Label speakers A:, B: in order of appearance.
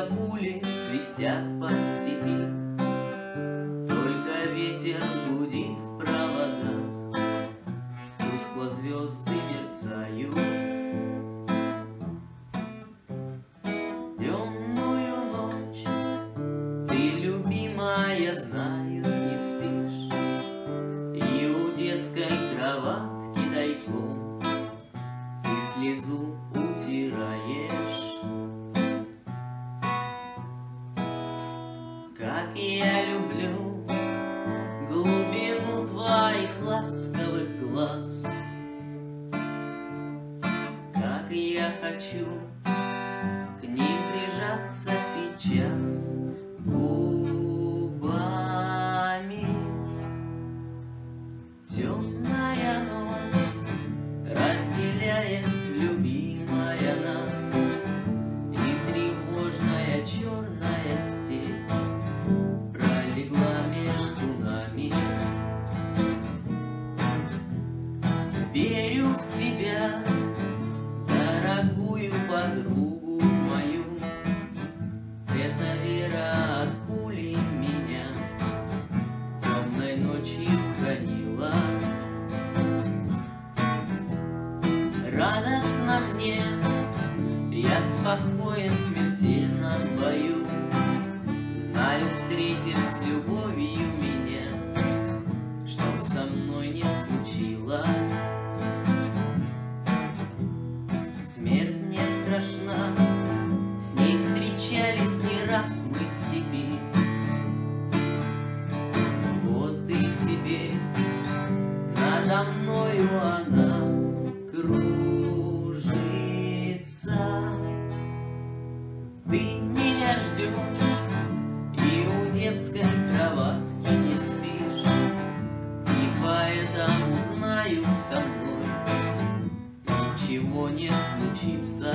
A: только пули свистят по степи, Только ветер гудит в проводах, Тускло звезды мерцают. Темную ночь ты, любимая, знаю, не спишь, И у детской кроватки тайком Ты слезу утираешь. Как я люблю глубину твоих ласковых глаз, Как я хочу к ним прижаться сейчас губами. Темная ночь разделяет любимая нас, И тревожная черная тебя, дорогую подругу мою, Эта вера от пули меня темной ночью хранила. Радостно мне, я спокоен в смертельном бою, Знаю, встретишь с любовью раз мы в степи. Вот и теперь надо мною она кружится. Ты меня ждешь и у детской кроватки не спишь, И поэтому знаю со мной ничего не случится.